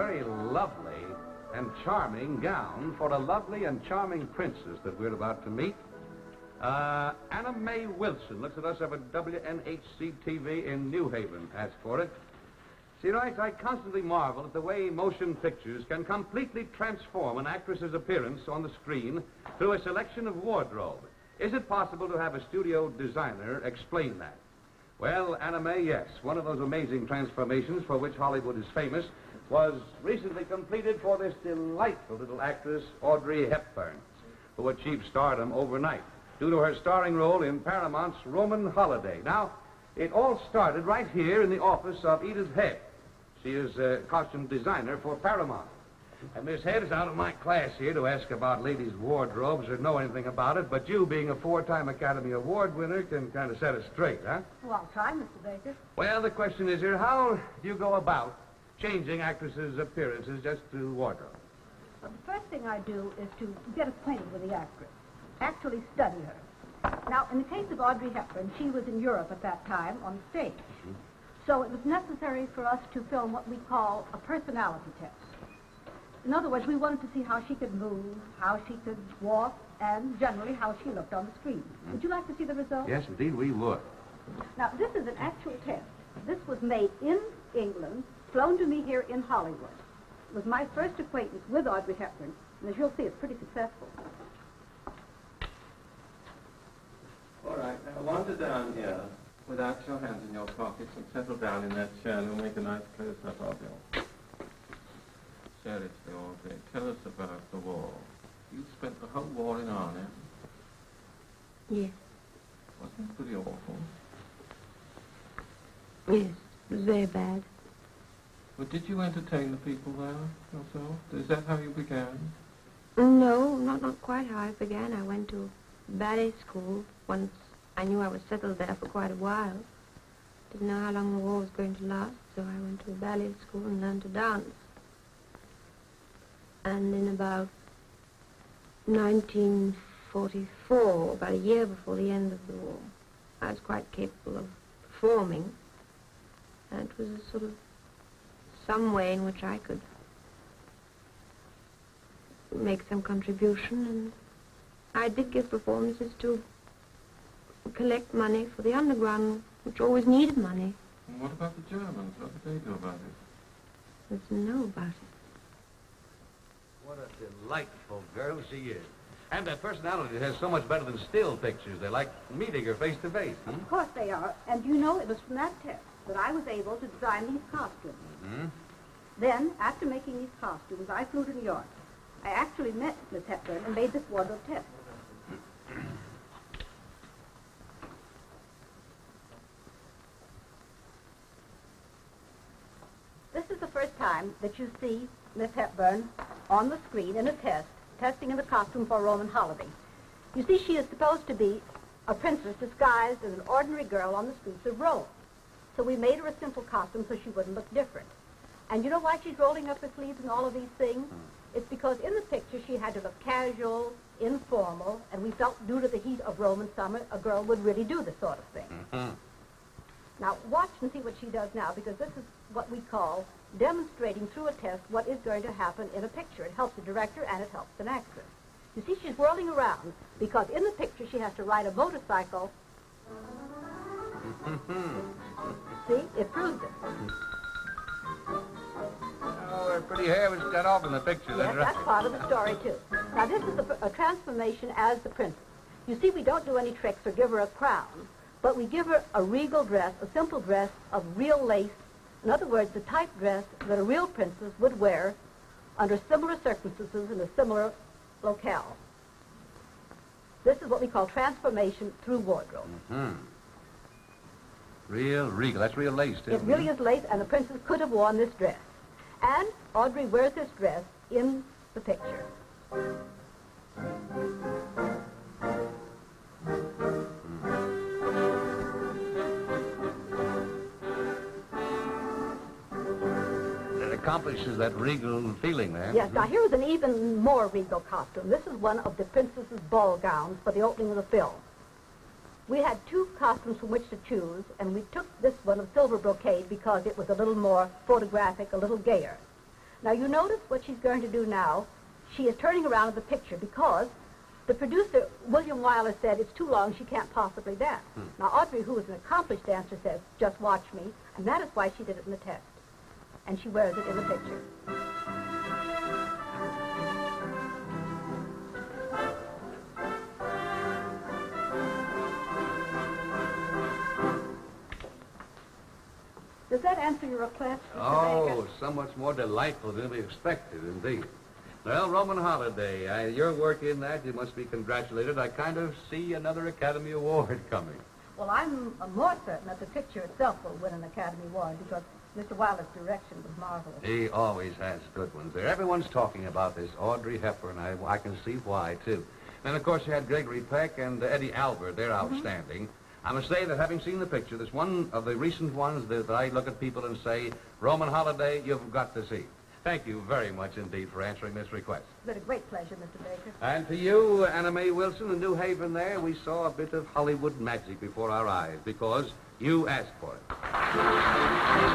very lovely and charming gown for a lovely and charming princess that we're about to meet. Uh, Anna Mae Wilson looks at us over WNHC TV in New Haven. Asked for it. She writes, I constantly marvel at the way motion pictures can completely transform an actress's appearance on the screen through a selection of wardrobe. Is it possible to have a studio designer explain that? Well, Anna Mae, yes. One of those amazing transformations for which Hollywood is famous was recently completed for this delightful little actress, Audrey Hepburn, who achieved stardom overnight due to her starring role in Paramount's Roman Holiday. Now, it all started right here in the office of Edith Head. She is a costume designer for Paramount. And Miss Head is out of my class here to ask about ladies' wardrobes or know anything about it, but you, being a four-time Academy Award winner, can kind of set us straight, huh? Well, I'll try, Mr. Baker. Well, the question is here, how do you go about changing actresses' appearances just through wardrobe? Well, the first thing I do is to get acquainted with the actress, actually study her. Now, in the case of Audrey Hepburn, she was in Europe at that time on the stage. Mm-hmm. So it was necessary for us to film what we call a personality test. In other words, we wanted to see how she could move, how she could walk, and generally how she looked on the screen. Would you like to see the results? Yes, indeed, we would. Now, this is an actual test. This was made in England, flown to me here in Hollywood. It was my first acquaintance with Audrey Hepburn, and as you'll see, it's pretty successful. All right, now wander down here without your hands in your pockets and settle down in that chair and we'll make a nice close-up of you. Audrey, tell us about the war. You spent the whole war in Arnhem. Yes, Wasn't it pretty awful? yes. It was very bad. But did you entertain the people there yourself? Is that how you began? No, not, not quite how I began. I went to ballet school once I knew I was settled there for quite a while. Didn't know how long the war was going to last, so I went to ballet school and learned to dance. And in about 1944, about a year before the end of the war, I was quite capable of performing. And it was a sort of some way in which I could make some contribution. And I did give performances to collect money for the underground, which always needed money. And what about the Germans? What did they do about it? Let's know about it. What a delightful girl she is. And that personality has so much better than still pictures. They like meeting her face to face. Of course they are. And you know, it was from that test that I was able to design these costumes. Hmm? Then, after making these costumes, I flew to New York. I actually met Miss Hepburn and made this wardrobe test. This is the first time that you see Miss Hepburn on the screen in a test, testing in the costume for a Roman holiday. You see, she is supposed to be a princess disguised as an ordinary girl on the streets of Rome. So we made her a simple costume so she wouldn't look different. And you know why she's rolling up her sleeves and all of these things? It's because in the picture she had to look casual, informal, and we felt due to the heat of Roman summer, a girl would really do this sort of thing. Mhm. Now, watch and see what she does now, because this is what we call demonstrating through a test what is going to happen in a picture. It helps the director and it helps an actress. You see, she's whirling around because in the picture she has to ride a motorcycle. see, it proves it. Oh, her pretty hair was cut off in the picture. Yes, that's part of the story, too. Now, this is a, a transformation as the princess. You see, we don't do any tricks or give her a crown, but we give her a regal dress, a simple dress of real lace. In other words, the type dress that a real princess would wear under similar circumstances in a similar locale. This is what we call transformation through wardrobe. Hmm. Real regal. That's real lace, too. It really is lace, and the princess could have worn this dress. And Audrey wears this dress in the picture. Accomplishes that regal feeling there. Yes, now here's an even more regal costume. This is one of the princess's ball gowns for the opening of the film. We had two costumes from which to choose, and we took this one of silver brocade because it was a little more photographic, a little gayer. Now, you notice what she's going to do now. She is turning around in the picture because the producer, William Wyler, said it's too long, she can't possibly dance. Hmm. Now, Audrey, who is an accomplished dancer, says, just watch me, and that is why she did it in the test. And she wears it in the picture. Does that answer your request, Mr. Oh, Baker? so much more delightful than we expected, indeed. Well, Roman Holiday, I, your work in that, you must be congratulated. I kind of see another Academy Award coming. Well, I'm uh, more certain that the picture itself will win an Academy Award because Mr. Wyler's direction was marvelous. He always has good ones there. Everyone's talking about this Audrey Hepburn. I, I can see why, too. And, of course, you had Gregory Peck and uh, Eddie Albert. They're outstanding. I must say that having seen the picture, this one of the recent ones that, that I look at people and say, Roman Holiday, you've got to see. Thank you very much indeed for answering this request. It's been a great pleasure, Mr. Baker. And to you, Anna Mae Wilson in New Haven there, we saw a bit of Hollywood magic before our eyes because you asked for it. Música